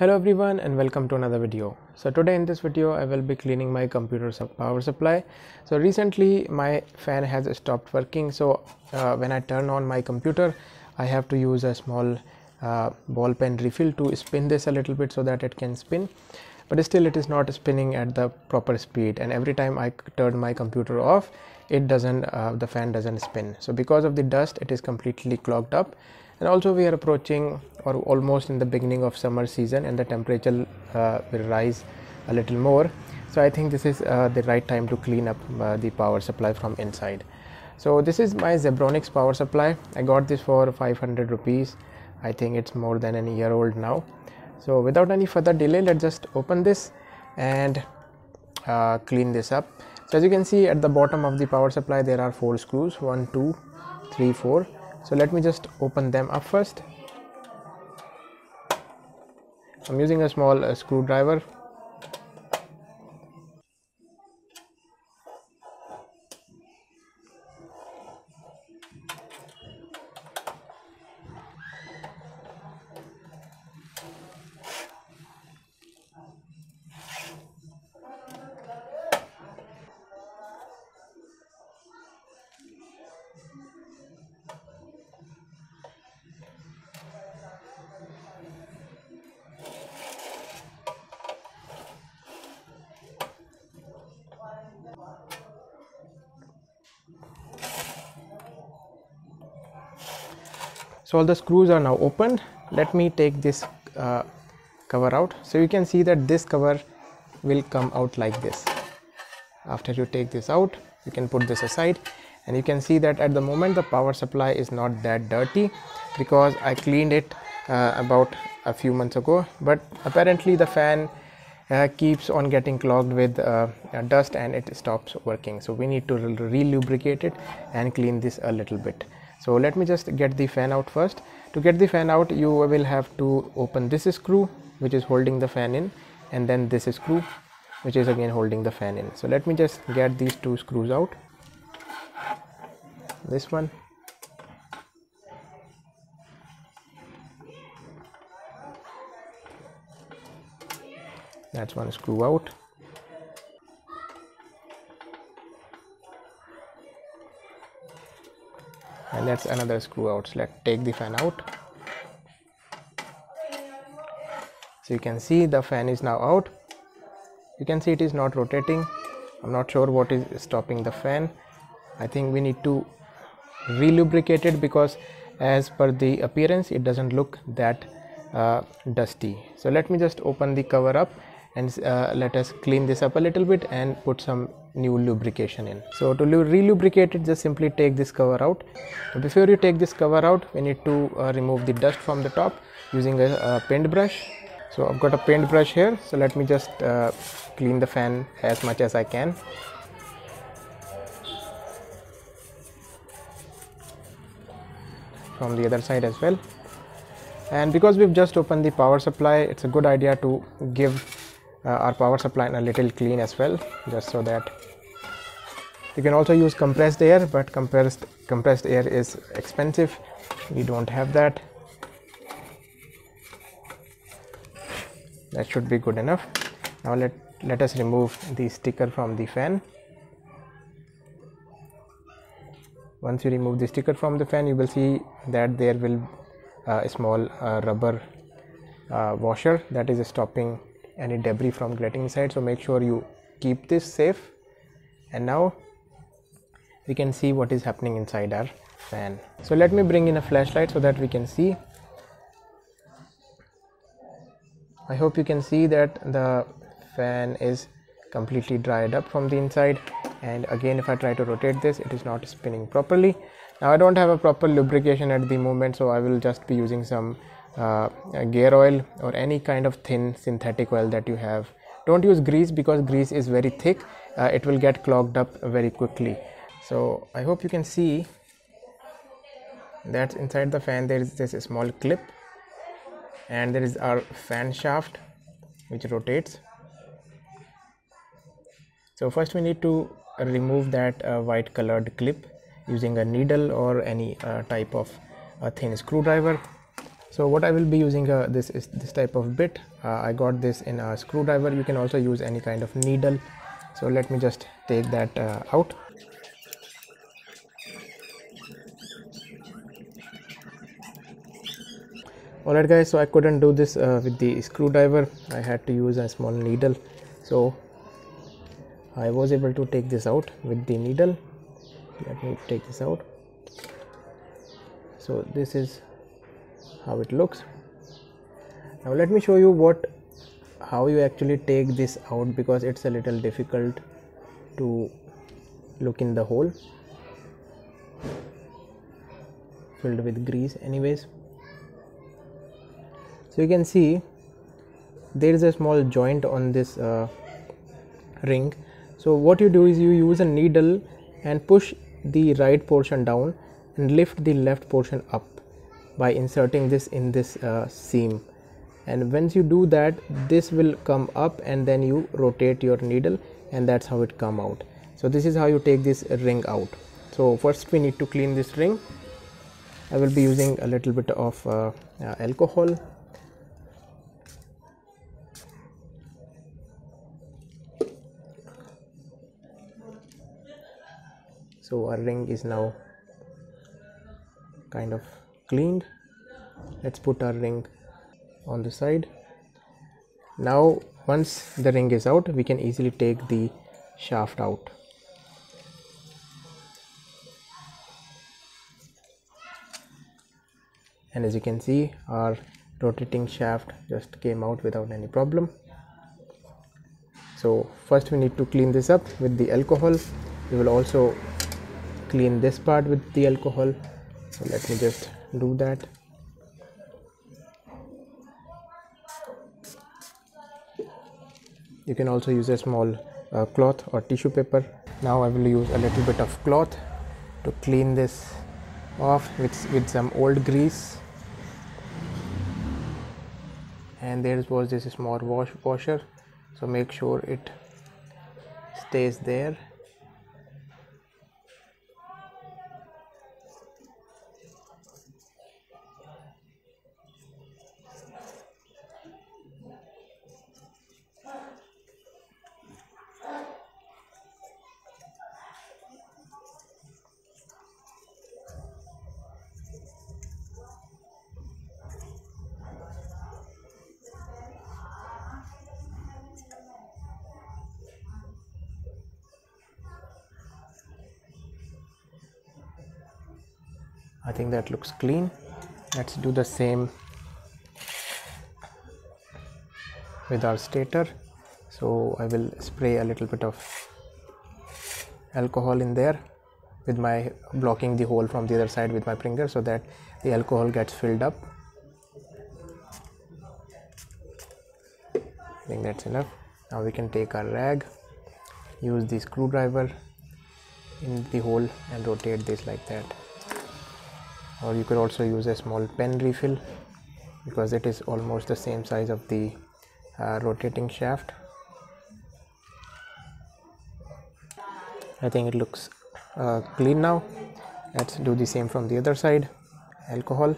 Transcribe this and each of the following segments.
hello everyone and welcome to another video. So today in this video i will be cleaning my computer power supply. So recently my fan has stopped working. So uh, when i turn on my computer i have to use a small uh, ball pen refill to spin this a little bit so that it can spin. But still it is not spinning at the proper speed. And every time i turn my computer off it doesn't uh, the fan doesn't spin. So because of the dust it is completely clogged up and also we are approaching or almost in the beginning of summer season and the temperature uh, will rise a little more. So i think this is uh, the right time to clean up uh, the power supply from inside. So this is my zebronics power supply. I got this for 500 rupees. I think it's more than a year old now. So without any further delay let's just open this and uh, clean this up. So as you can see at the bottom of the power supply there are four screws. One two three four so let me just open them up first. I'm using a small uh, screwdriver so all the screws are now opened. Let me take this uh, cover out. So you can see that this cover will come out like this. After you take this out you can put this aside. And you can see that at the moment the power supply is not that dirty because I cleaned it uh, about a few months ago. But apparently the fan uh, keeps on getting clogged with uh, dust and it stops working. So we need to re-lubricate it and clean this a little bit so let me just get the fan out first. To get the fan out you will have to open this screw which is holding the fan in and then this screw which is again holding the fan in. So let me just get these two screws out. This one. That's one screw out and that's another screw out. So let's take the fan out. So you can see the fan is now out. You can see it is not rotating. I'm not sure what is stopping the fan. I think we need to relubricate it because as per the appearance it doesn't look that uh, dusty. So let me just open the cover up and uh, let us clean this up a little bit and put some new lubrication in. So to re-lubricate it just simply take this cover out. Before you take this cover out we need to uh, remove the dust from the top using a, a paintbrush so I've got a paintbrush here. So let me just uh, clean the fan as much as I can. From the other side as well. And because we've just opened the power supply it's a good idea to give uh, our power supply a little clean as well just so that you can also use compressed air but compressed compressed air is expensive. We don't have that. That should be good enough. Now let let us remove the sticker from the fan. Once you remove the sticker from the fan you will see that there will uh, a small uh, rubber uh, washer that is stopping any debris from getting inside. So make sure you keep this safe. And now we can see what is happening inside our fan. So let me bring in a flashlight so that we can see. I hope you can see that the fan is completely dried up from the inside. And again if I try to rotate this it is not spinning properly. Now I don't have a proper lubrication at the moment so I will just be using some uh, gear oil or any kind of thin synthetic oil that you have. Don't use grease because grease is very thick. Uh, it will get clogged up very quickly so i hope you can see that inside the fan there is this small clip and there is our fan shaft which rotates. So first we need to remove that uh, white colored clip using a needle or any uh, type of a thin screwdriver. So what I will be using uh, this is this type of bit. Uh, I got this in a screwdriver. You can also use any kind of needle. So let me just take that uh, out alright guys so I couldn't do this uh, with the screwdriver. I had to use a small needle. So I was able to take this out with the needle. Let me take this out. So this is how it looks. Now let me show you what how you actually take this out because it's a little difficult to look in the hole filled with grease anyways you can see there is a small joint on this uh, ring. So what you do is you use a needle and push the right portion down and lift the left portion up by inserting this in this uh, seam. And once you do that this will come up and then you rotate your needle and that's how it come out. So this is how you take this ring out. So first we need to clean this ring. I will be using a little bit of uh, uh, alcohol so our ring is now kind of cleaned. Let's put our ring on the side. Now once the ring is out we can easily take the shaft out. And as you can see our rotating shaft just came out without any problem. So first we need to clean this up with the alcohol. We will also clean this part with the alcohol. So let me just do that. You can also use a small uh, cloth or tissue paper. Now I will use a little bit of cloth to clean this off with, with some old grease. And there was this small wash washer. So make sure it stays there I think that looks clean. Let's do the same with our stator. So I will spray a little bit of alcohol in there with my blocking the hole from the other side with my finger so that the alcohol gets filled up. I think that's enough. Now we can take our rag use the screwdriver in the hole and rotate this like that or you could also use a small pen refill because it is almost the same size of the uh, rotating shaft. I think it looks uh, clean now. Let's do the same from the other side. Alcohol.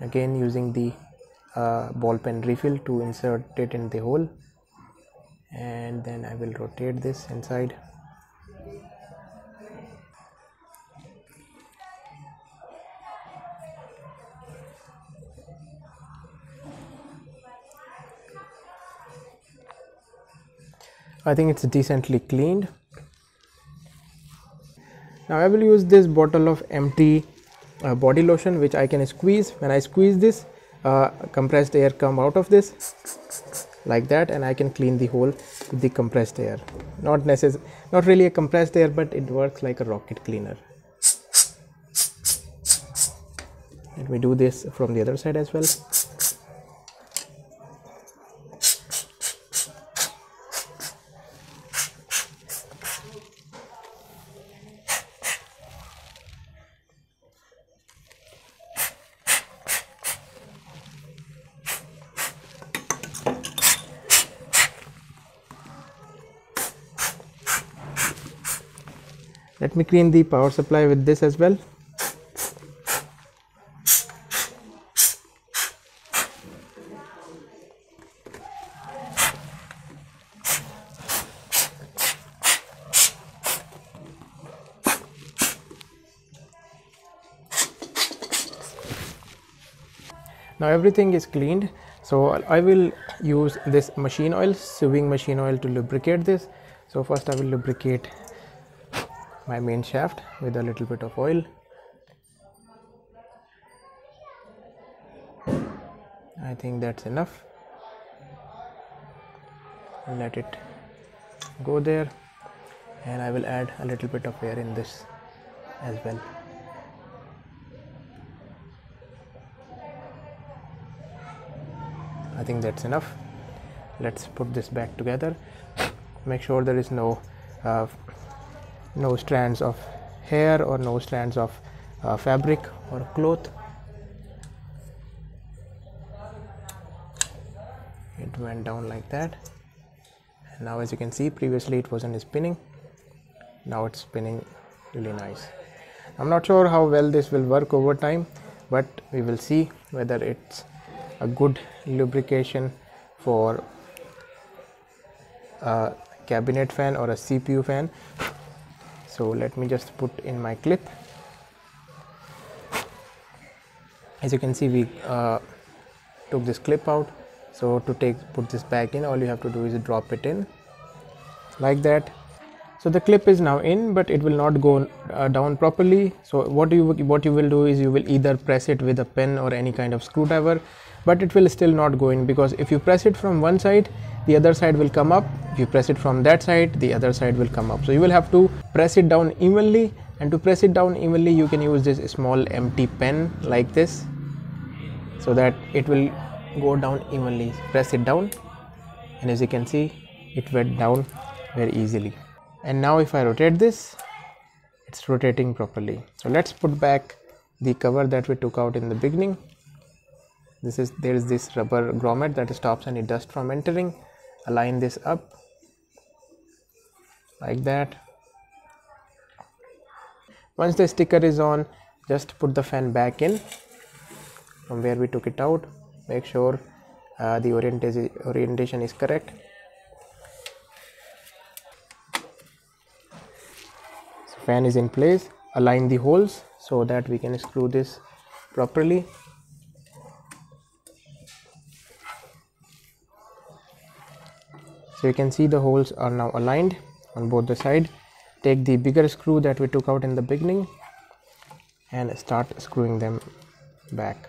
Again using the uh, ball pen refill to insert it in the hole. And then I will rotate this inside I think it's decently cleaned. Now I will use this bottle of empty uh, body lotion which I can squeeze. When I squeeze this uh, compressed air come out of this like that and I can clean the hole with the compressed air. Not necessary not really a compressed air but it works like a rocket cleaner. Let me do this from the other side as well let me clean the power supply with this as well. Now everything is cleaned. So i will use this machine oil sewing machine oil to lubricate this. So first i will lubricate my main shaft with a little bit of oil. I think that's enough. Let it go there. And I will add a little bit of air in this as well. I think that's enough. Let's put this back together. Make sure there is no uh, no strands of hair or no strands of uh, fabric or cloth. It went down like that. And now as you can see previously it wasn't spinning. Now it's spinning really nice. I'm not sure how well this will work over time but we will see whether it's a good lubrication for a cabinet fan or a CPU fan so let me just put in my clip. As you can see we uh, took this clip out. So to take put this back in all you have to do is drop it in like that. So the clip is now in but it will not go uh, down properly. So what you what you will do is you will either press it with a pen or any kind of screwdriver but it will still not go in because if you press it from one side the other side will come up if you press it from that side the other side will come up. So you will have to press it down evenly and to press it down evenly you can use this small empty pen like this so that it will go down evenly. Press it down and as you can see it went down very easily. And now if I rotate this it's rotating properly. So let's put back the cover that we took out in the beginning. This is there is this rubber grommet that stops any dust from entering. Align this up like that. Once the sticker is on just put the fan back in from where we took it out. Make sure uh, the orientation orientation is correct. So fan is in place. Align the holes so that we can screw this properly. So you can see the holes are now aligned on both the side. Take the bigger screw that we took out in the beginning and start screwing them back.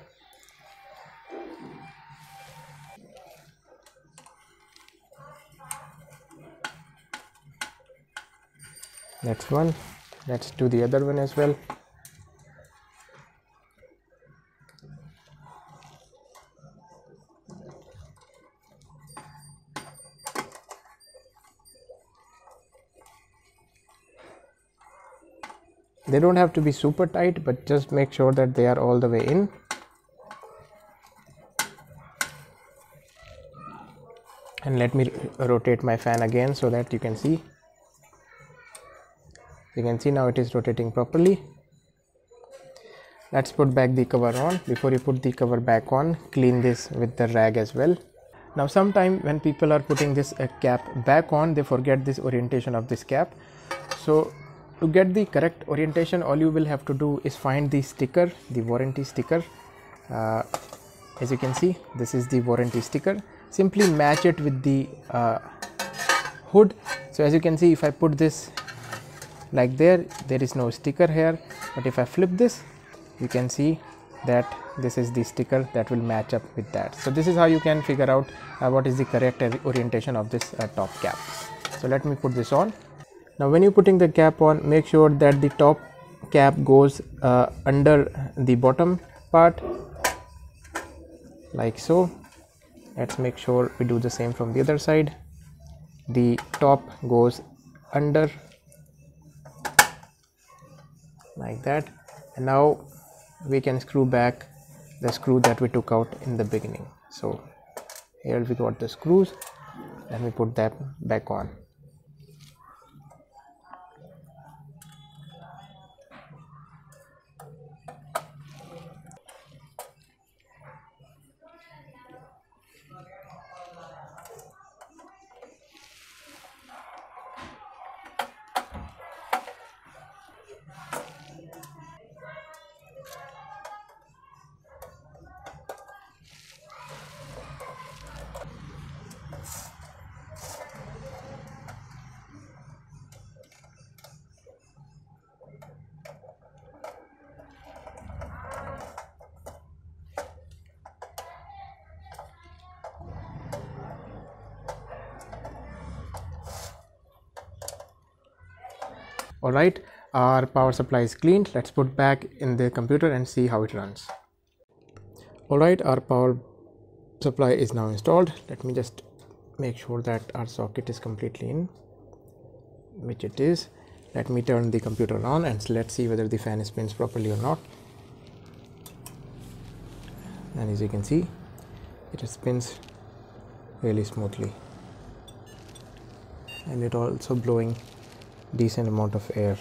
That's one. Let's do the other one as well they don't have to be super tight but just make sure that they are all the way in. And let me rotate my fan again so that you can see. You can see now it is rotating properly. Let's put back the cover on. Before you put the cover back on clean this with the rag as well. Now sometime when people are putting this uh, cap back on they forget this orientation of this cap. So to get the correct orientation all you will have to do is find the sticker the warranty sticker. Uh, as you can see this is the warranty sticker. Simply match it with the uh, hood. So as you can see if I put this like there there is no sticker here. But if I flip this you can see that this is the sticker that will match up with that. So this is how you can figure out uh, what is the correct orientation of this uh, top cap. So let me put this on now when you're putting the cap on make sure that the top cap goes uh, under the bottom part like so. Let's make sure we do the same from the other side. The top goes under like that. And now we can screw back the screw that we took out in the beginning. So here we got the screws let me put that back on all right our power supply is cleaned let's put back in the computer and see how it runs. All right our power supply is now installed. Let me just make sure that our socket is completely in which it is. Let me turn the computer on and let's see whether the fan spins properly or not. And as you can see it spins really smoothly. And it also blowing decent amount of air.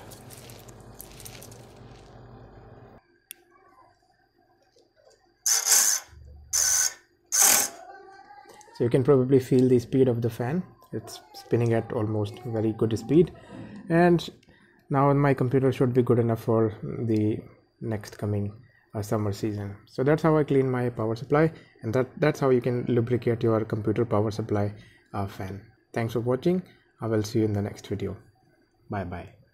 So you can probably feel the speed of the fan. It's spinning at almost very good speed. And now my computer should be good enough for the next coming uh, summer season. So that's how i clean my power supply and that that's how you can lubricate your computer power supply uh, fan. Thanks for watching. I will see you in the next video 拜拜